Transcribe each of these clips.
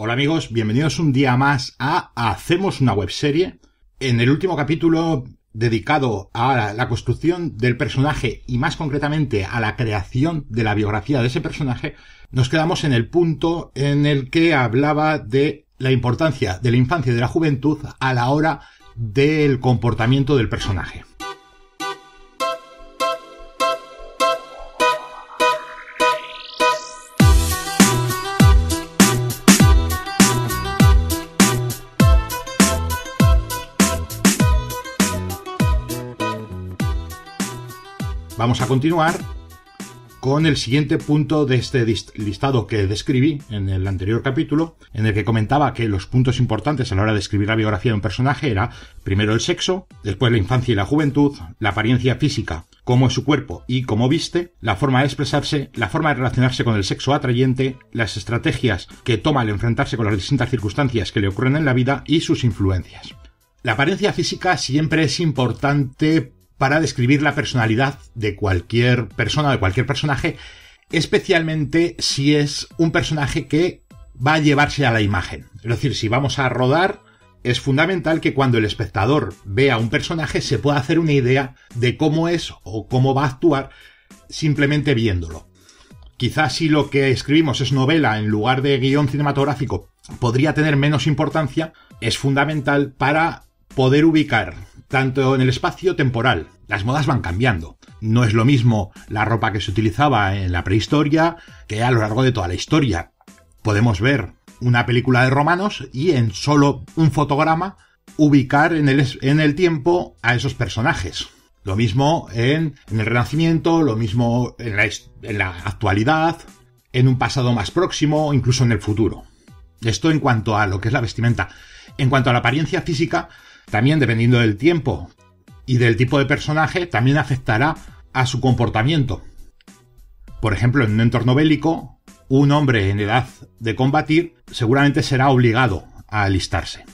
Hola amigos, bienvenidos un día más a Hacemos una webserie. En el último capítulo dedicado a la construcción del personaje y más concretamente a la creación de la biografía de ese personaje, nos quedamos en el punto en el que hablaba de la importancia de la infancia y de la juventud a la hora del comportamiento del personaje. Vamos a continuar con el siguiente punto de este listado que describí en el anterior capítulo, en el que comentaba que los puntos importantes a la hora de escribir la biografía de un personaje era primero el sexo, después la infancia y la juventud, la apariencia física, cómo es su cuerpo y cómo viste, la forma de expresarse, la forma de relacionarse con el sexo atrayente, las estrategias que toma al enfrentarse con las distintas circunstancias que le ocurren en la vida y sus influencias. La apariencia física siempre es importante para describir la personalidad de cualquier persona, de cualquier personaje, especialmente si es un personaje que va a llevarse a la imagen. Es decir, si vamos a rodar, es fundamental que cuando el espectador vea un personaje se pueda hacer una idea de cómo es o cómo va a actuar simplemente viéndolo. Quizás si lo que escribimos es novela en lugar de guion cinematográfico podría tener menos importancia, es fundamental para poder ubicar tanto en el espacio temporal. Las modas van cambiando. No es lo mismo la ropa que se utilizaba en la prehistoria que a lo largo de toda la historia. Podemos ver una película de romanos y en solo un fotograma ubicar en el, en el tiempo a esos personajes. Lo mismo en, el Renacimiento, lo mismo en la, en la actualidad, en un pasado más próximo, incluso en el futuro. Esto en cuanto a lo que es la vestimenta. En cuanto a la apariencia física, también dependiendo del tiempo y del tipo de personaje, también afectará a su comportamiento. Por ejemplo, en un entorno bélico, un hombre en edad de combatir seguramente será obligado a alistarse.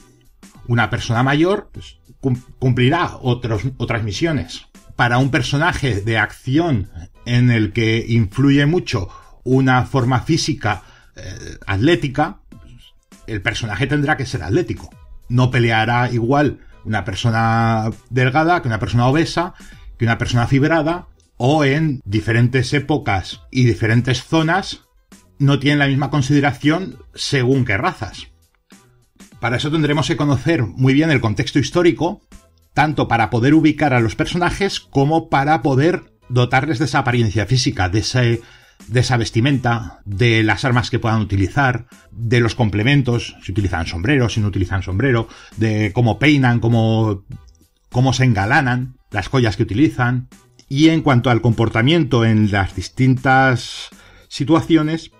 Una persona mayor pues, cumplirá otras misiones. Para un personaje de acción en el que influye mucho una forma física eh, atlética, el personaje tendrá que ser atlético no peleará igual una persona delgada que una persona obesa, que una persona fibrada, o en diferentes épocas y diferentes zonas no tienen la misma consideración según qué razas. Para eso tendremos que conocer muy bien el contexto histórico, tanto para poder ubicar a los personajes como para poder dotarles de esa apariencia física, de ese de esa vestimenta, de las armas que puedan utilizar, de los complementos, si utilizan sombrero, si no utilizan sombrero, de cómo peinan, cómo, cómo se engalanan, las joyas que utilizan. Y en cuanto al comportamiento en las distintas situaciones,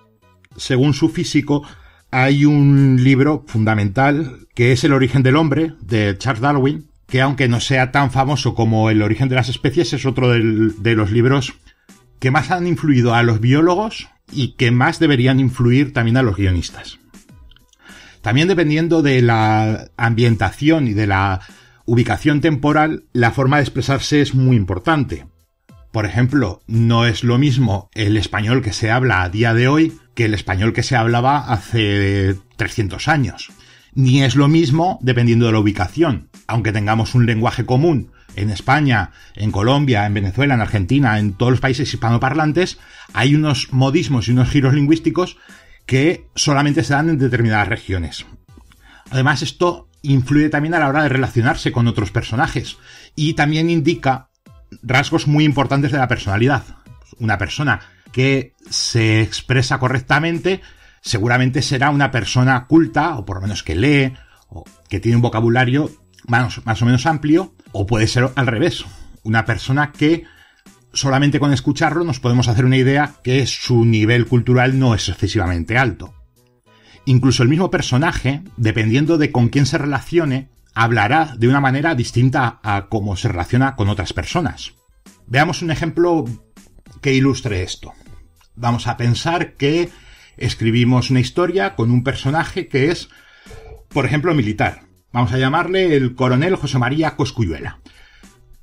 según su físico, hay un libro fundamental que es El origen del hombre, de Charles Darwin, que aunque no sea tan famoso como El origen de las especies, es otro de los libros que más han influido a los biólogos y que más deberían influir también a los guionistas. También dependiendo de la ambientación y de la ubicación temporal, la forma de expresarse es muy importante. Por ejemplo, no es lo mismo el español que se habla a día de hoy que el español que se hablaba hace 300 años. Ni es lo mismo dependiendo de la ubicación. Aunque tengamos un lenguaje común en España, en Colombia, en Venezuela, en Argentina, en todos los países hispanoparlantes, hay unos modismos y unos giros lingüísticos que solamente se dan en determinadas regiones. Además, esto influye también a la hora de relacionarse con otros personajes y también indica rasgos muy importantes de la personalidad. Una persona que se expresa correctamente seguramente será una persona culta, o por lo menos que lee, o que tiene un vocabulario más, más o menos amplio, o puede ser al revés, una persona que solamente con escucharlo nos podemos hacer una idea que su nivel cultural no es excesivamente alto. Incluso el mismo personaje, dependiendo de con quién se relacione, hablará de una manera distinta a cómo se relaciona con otras personas. Veamos un ejemplo que ilustre esto. Vamos a pensar que escribimos una historia con un personaje que es, por ejemplo, militar. Vamos a llamarle el coronel José María Coscuyuela.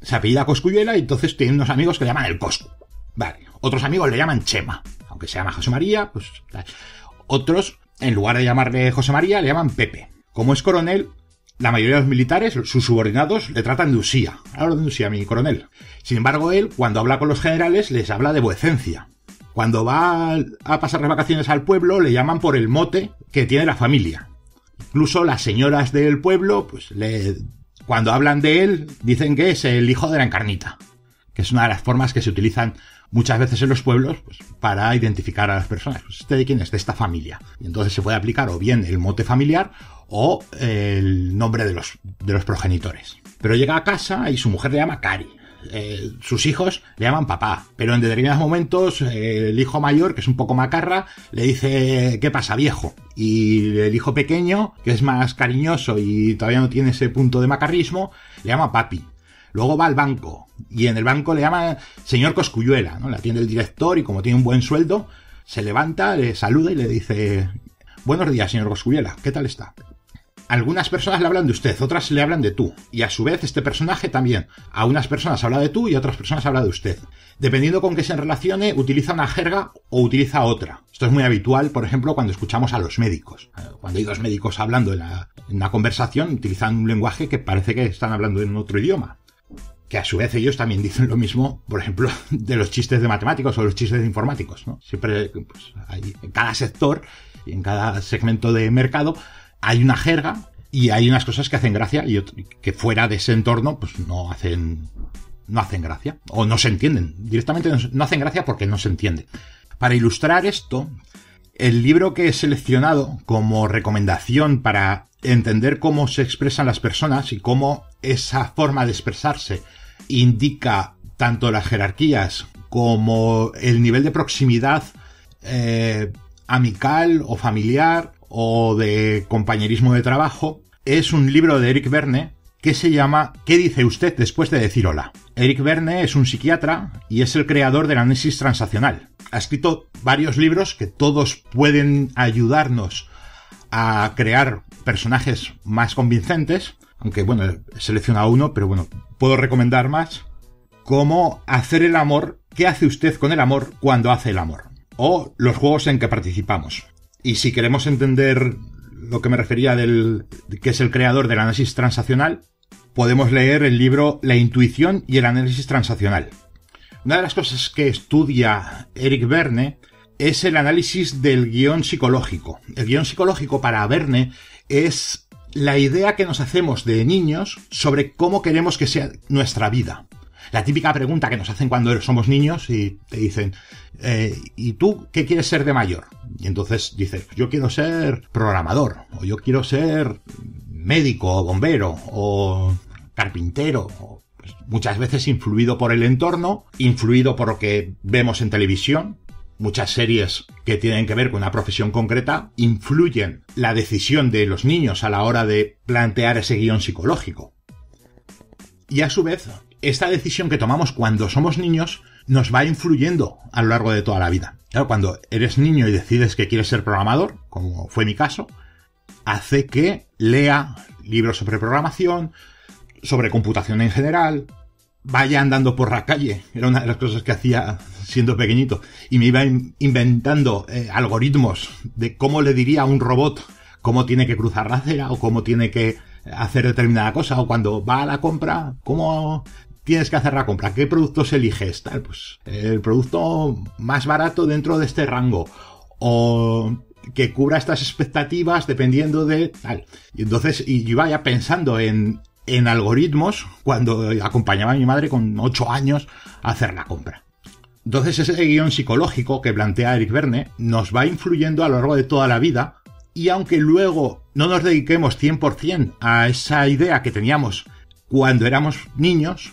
Se apellida Coscuyuela y entonces tiene unos amigos que le llaman el Coscu. Vale. Otros amigos le llaman Chema. Aunque se llama José María, pues... Otros en lugar de llamarle José María, le llaman Pepe. Como es coronel, la mayoría de los militares, sus subordinados, le tratan de usía. Hablo de usía, mi coronel. Sin embargo, él, cuando habla con los generales, les habla de vuecencia. Cuando va a pasar las vacaciones al pueblo, le llaman por el mote que tiene la familia. Incluso las señoras del pueblo, pues le, cuando hablan de él, dicen que es el hijo de la encarnita. Que es una de las formas que se utilizan muchas veces en los pueblos pues, para identificar a las personas. Pues este de quién es, de esta familia. Y entonces se puede aplicar o bien el mote familiar o el nombre de los, de los progenitores. Pero llega a casa y su mujer le llama Cari. Eh, sus hijos le llaman papá, pero en determinados momentos eh, el hijo mayor, que es un poco macarra, le dice ¿qué pasa viejo? Y el hijo pequeño, que es más cariñoso y todavía no tiene ese punto de macarrismo, le llama papi. Luego va al banco y en el banco le llama señor Coscuyuela, ¿no? Le atiende el director y como tiene un buen sueldo, se levanta, le saluda y le dice Buenos días, señor Coscuyuela, ¿qué tal está? Algunas personas le hablan de usted, otras le hablan de tú. Y a su vez este personaje también. A unas personas habla de tú y a otras personas habla de usted. Dependiendo con qué se relacione, utiliza una jerga o utiliza otra. Esto es muy habitual, por ejemplo, cuando escuchamos a los médicos. Cuando hay dos médicos hablando en, la, una conversación, utilizan un lenguaje que parece que están hablando en otro idioma que a su vez ellos también dicen lo mismo, por ejemplo, de los chistes de matemáticos o los chistes de informáticos, ¿no? Siempre, pues, hay, en cada sector y en cada segmento de mercado hay una jerga y hay unas cosas que hacen gracia y que fuera de ese entorno pues no hacen no hacen gracia o no se entienden. Directamente no, hacen gracia porque no se entiende. Para ilustrar esto el libro que he seleccionado como recomendación para entender cómo se expresan las personas y cómo esa forma de expresarse indica tanto las jerarquías como el nivel de proximidad eh, amical o familiar o de compañerismo de trabajo, es un libro de Eric Verne que se llama ¿Qué dice usted después de decir hola? Eric Verne es un psiquiatra y es el creador del análisis transaccional. Ha escrito varios libros que todos pueden ayudarnos a crear personajes más convincentes, aunque bueno, he seleccionado uno, pero bueno, puedo recomendar más, como hacer el amor, qué hace usted con el amor cuando hace el amor, o los juegos en que participamos. Y si queremos entender lo que me refería del que es el creador del análisis transaccional, podemos leer el libro La intuición y el análisis transaccional. Una de las cosas que estudia Eric Verne es el análisis del guion psicológico. El guion psicológico para Verne es la idea que nos hacemos de niños sobre cómo queremos que sea nuestra vida. La típica pregunta que nos hacen cuando somos niños y te dicen, eh, ¿y tú qué quieres ser de mayor? Y entonces dices, yo quiero ser programador, o yo quiero ser médico, o bombero, o carpintero, pues muchas veces influido por el entorno, influido por lo que vemos en televisión, muchas series que tienen que ver con una profesión concreta influyen la decisión de los niños a la hora de plantear ese guion psicológico. Y a su vez, esta decisión que tomamos cuando somos niños nos va influyendo a lo largo de toda la vida. Claro, cuando eres niño y decides que quieres ser programador, como fue mi caso, hace que lea libros sobre programación, sobre computación en general, vaya andando por la calle, era una de las cosas que hacía siendo pequeñito, y me iba inventando eh, algoritmos de cómo le diría a un robot cómo tiene que cruzar la acera o cómo tiene que hacer determinada cosa, o cuando va a la compra, cómo tienes que hacer la compra. ¿Qué productos eliges? Tal, pues el producto más barato dentro de este rango. O que cubra estas expectativas dependiendo de tal. Y entonces, y yo vaya pensando en, en algoritmos cuando acompañaba a mi madre con 8 años a hacer la compra. Entonces ese guion psicológico que plantea Eric Verne nos va influyendo a lo largo de toda la vida y aunque luego no nos dediquemos 100% a esa idea que teníamos cuando éramos niños,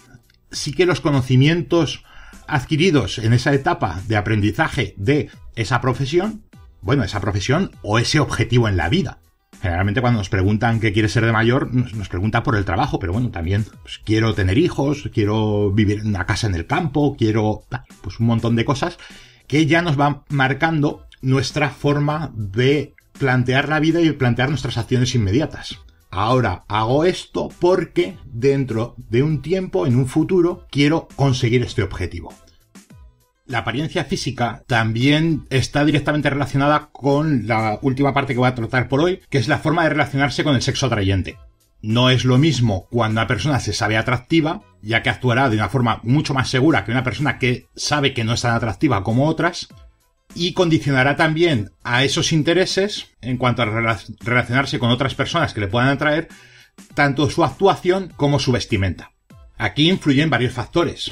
sí que los conocimientos adquiridos en esa etapa de aprendizaje de esa profesión, bueno, esa profesión o ese objetivo en la vida. Generalmente cuando nos preguntan qué quiere ser de mayor, nos, pregunta por el trabajo, pero bueno, también pues, quiero tener hijos, quiero vivir en una casa en el campo, quiero pues un montón de cosas que ya nos van marcando nuestra forma de plantear la vida y plantear nuestras acciones inmediatas. Ahora hago esto porque dentro de un tiempo, en un futuro, quiero conseguir este objetivo. la apariencia física también está directamente relacionada con la última parte que voy a tratar por hoy, que es la forma de relacionarse con el sexo atrayente. No es lo mismo cuando una persona se sabe atractiva, ya que actuará de una forma mucho más segura que una persona que sabe que no es tan atractiva como otras, y condicionará también a esos intereses en cuanto a relacionarse con otras personas que le puedan atraer, tanto su actuación como su vestimenta. Aquí influyen varios factores,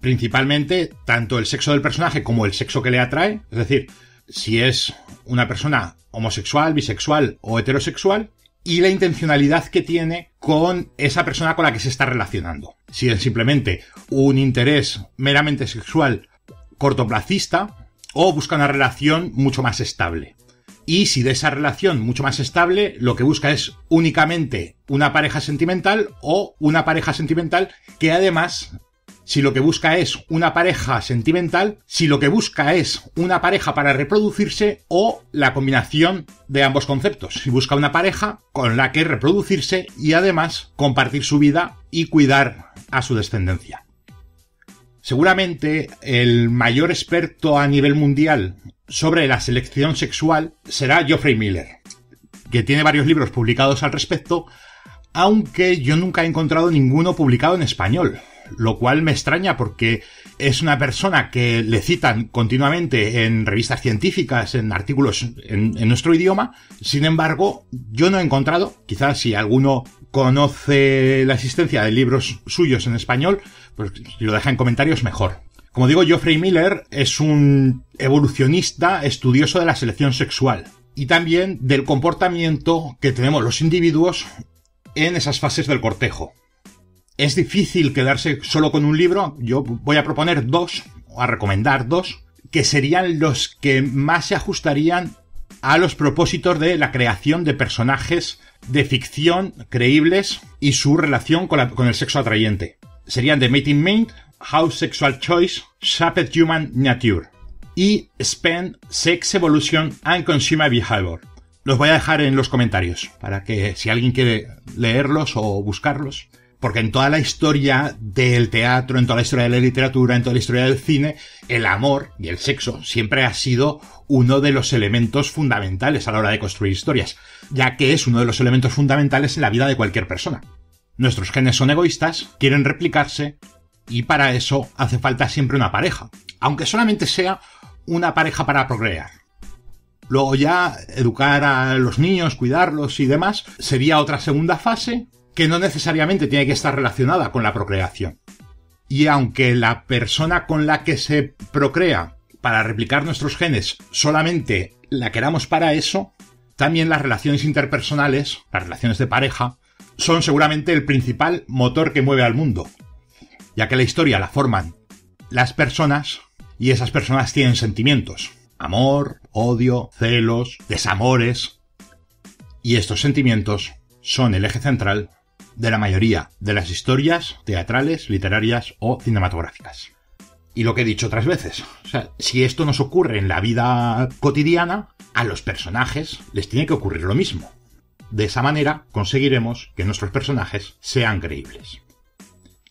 principalmente tanto el sexo del personaje como el sexo que le atrae, es decir, si es una persona homosexual, bisexual o heterosexual, y la intencionalidad que tiene con esa persona con la que se está relacionando. Si es simplemente un interés meramente sexual cortoplacista o busca una relación mucho más estable. Y si de esa relación mucho más estable lo que busca es únicamente una pareja sentimental o una pareja sentimental que además si lo que busca es una pareja sentimental, si lo que busca es una pareja para reproducirse o la combinación de ambos conceptos. Si busca una pareja con la que reproducirse y además compartir su vida y cuidar a su descendencia. Seguramente el mayor experto a nivel mundial sobre la selección sexual será Geoffrey Miller, que tiene varios libros publicados al respecto, aunque yo nunca he encontrado ninguno publicado en español lo cual me extraña porque es una persona que le citan continuamente en revistas científicas, en artículos en, nuestro idioma. Sin embargo, yo no he encontrado, quizás si alguno conoce la existencia de libros suyos en español, pues si lo deja en comentarios mejor. Como digo, Geoffrey Miller es un evolucionista estudioso de la selección sexual y también del comportamiento que tenemos los individuos en esas fases del cortejo es difícil quedarse solo con un libro. Yo voy a proponer dos, o a recomendar dos, que serían los que más se ajustarían a los propósitos de la creación de personajes de ficción creíbles y su relación con, el sexo atrayente. Serían The Mating Maid, How Sexual Choice, Shaped Human Nature y Spend Sex Evolution and Consumer Behavior. Los voy a dejar en los comentarios para que si alguien quiere leerlos o buscarlos, porque en toda la historia del teatro, en toda la historia de la literatura, en toda la historia del cine, el amor y el sexo siempre ha sido uno de los elementos fundamentales a la hora de construir historias, ya que es uno de los elementos fundamentales en la vida de cualquier persona. Nuestros genes son egoístas, quieren replicarse, y para eso hace falta siempre una pareja, aunque solamente sea una pareja para procrear. Luego ya educar a los niños, cuidarlos y demás sería otra segunda fase que no necesariamente tiene que estar relacionada con la procreación. Y aunque la persona con la que se procrea para replicar nuestros genes solamente la queramos para eso, también las relaciones interpersonales, las relaciones de pareja, son seguramente el principal motor que mueve al mundo, ya que la historia la forman las personas y esas personas tienen sentimientos, amor, odio, celos, desamores, y estos sentimientos son el eje central de la mayoría de las historias teatrales, literarias o cinematográficas. Y lo que he dicho otras veces, o sea, si esto nos ocurre en la vida cotidiana, a los personajes les tiene que ocurrir lo mismo. De esa manera conseguiremos que nuestros personajes sean creíbles.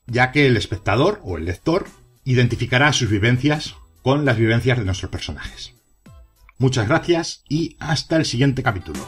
Ya que el espectador o el lector identificará sus vivencias con las vivencias de nuestros personajes. Muchas gracias y hasta el siguiente capítulo.